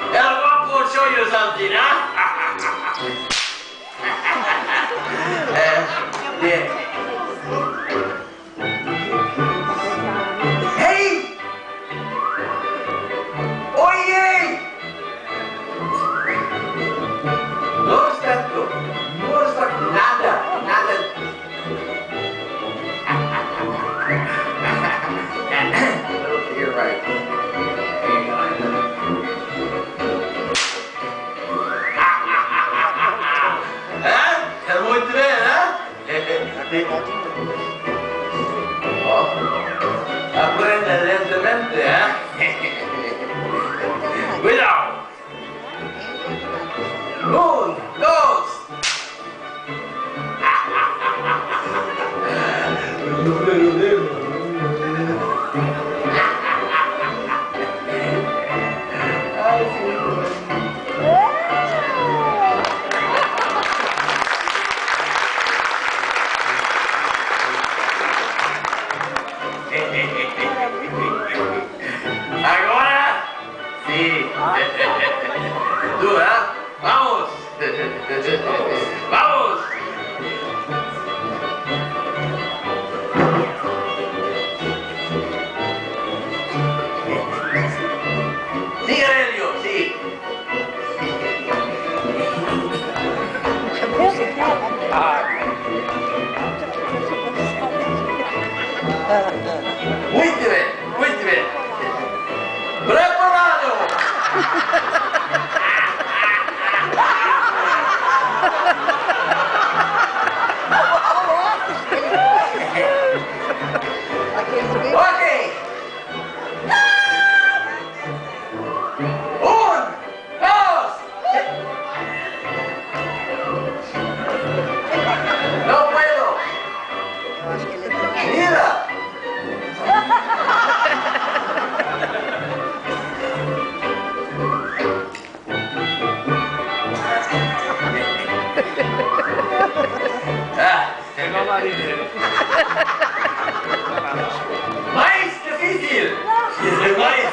I'll go up and show you something, huh? uh, yeah. सकते हैं sí. Tú, ¿eh? Vamos. Vamos. Sí, Aurelio, sí. Muy Pegar o nariz dele. Mas, eu quis ir. Quis ir mais?